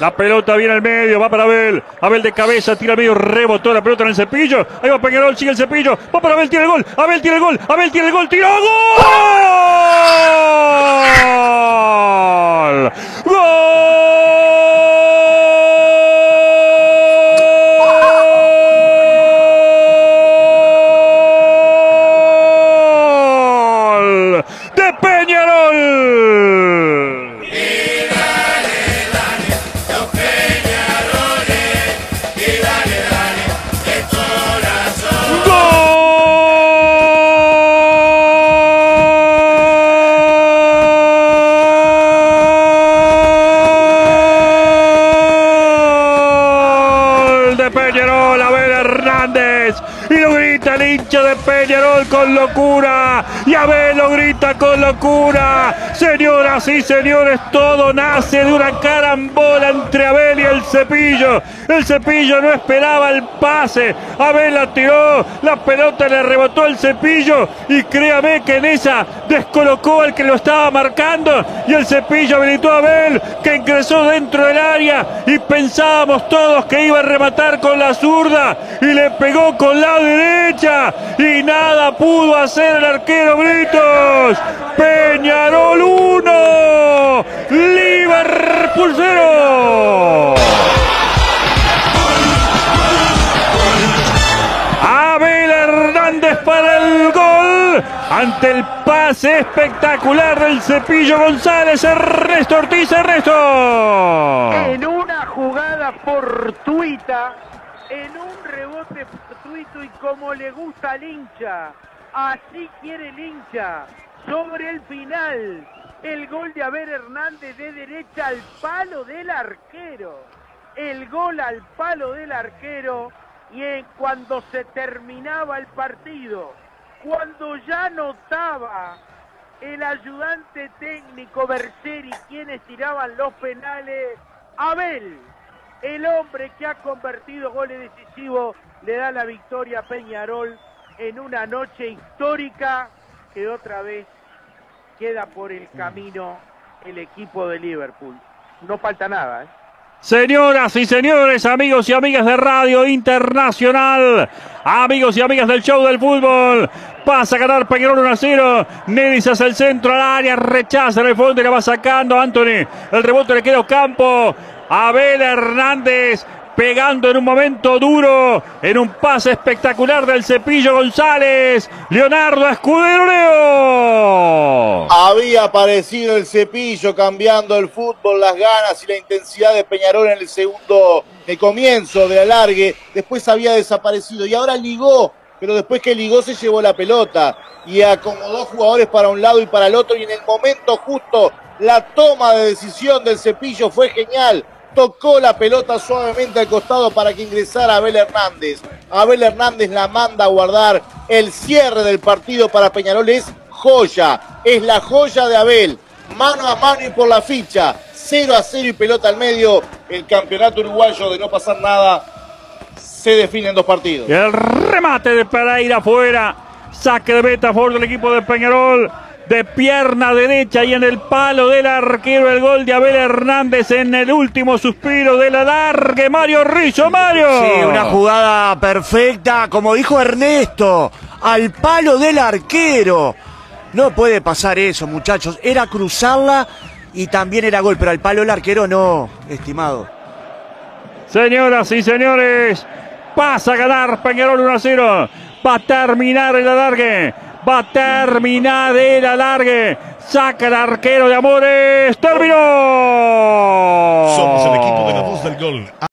La pelota viene al medio, va para Abel. Abel de cabeza, tira al medio, rebotó la pelota en el cepillo. Ahí va Peñarol, sigue el cepillo. Va para Abel, tiene el gol. Abel tiene el gol. Abel tiene el gol. ¡Tiro! ¡Gol! ¡Gol! Peñarol, Abel Hernández! Y lo grita el hincha de Peñarol con locura. Y Abel lo grita con locura. Señoras y señores, todo nace de una carambola entre Abel y el cepillo. El cepillo no esperaba el pase. Abel la tiró, la pelota le rebotó el cepillo. Y créame que en esa descolocó al que lo estaba marcando. Y el cepillo habilitó a Abel, que ingresó dentro del área. Y pensábamos todos que iba a rematar con la Y le pegó con la derecha. Y nada pudo hacer el arquero Britos. Peñarol 1. Liverpool 0. Abel Hernández para el gol. Ante el pase espectacular del cepillo González. Ernesto Ortiz, Ernesto. En una jugada fortuita, en un rebote fortuito y como le gusta al hincha. Así quiere el hincha. Sobre el final, el gol de Abel Hernández de derecha al palo del arquero. El gol al palo del arquero y cuando se terminaba el partido, cuando ya notaba el ayudante técnico Berseri quienes tiraban los penales, Abel, el hombre que ha convertido goles decisivos, le da la victoria a Peñarol en una noche histórica que otra vez queda por el camino el equipo de Liverpool. No falta nada, ¿eh? Señoras y señores, amigos y amigas de Radio Internacional, amigos y amigas del show del fútbol, pasa a ganar Peñarol 1 a 0. Nedis hacia el centro al área, rechaza el fondo y la va sacando Anthony. El rebote le queda a Campo. Abel Hernández pegando en un momento duro, en un pase espectacular del Cepillo González. Leonardo Escudero Leo. Había aparecido el cepillo cambiando el fútbol, las ganas y la intensidad de Peñarol en el segundo, el comienzo de alargue. Después había desaparecido y ahora ligó, pero después que ligó se llevó la pelota y acomodó jugadores para un lado y para el otro. Y en el momento justo, la toma de decisión del cepillo fue genial. Tocó la pelota suavemente al costado para que ingresara Abel Hernández. Abel Hernández la manda a guardar. El cierre del partido para Peñarol es joya. Es la joya de Abel. Mano a mano y por la ficha. 0 a 0 y pelota al medio. El campeonato uruguayo de no pasar nada se define en dos partidos. El remate de Pereira afuera. Saque de meta a favor del equipo de Peñarol. De pierna derecha y en el palo del arquero el gol de Abel Hernández en el último suspiro del alargue. Mario Rizzo, Mario. Sí, una jugada perfecta, como dijo Ernesto, al palo del arquero. No puede pasar eso, muchachos. Era cruzarla y también era gol, pero al palo del arquero no, estimado. Señoras y señores, pasa a ganar Peñarol 1 a 0. Va a terminar el alargue. Va a terminar el alargue. Saca el arquero de Amores. Terminó. Somos el equipo de la voz del gol.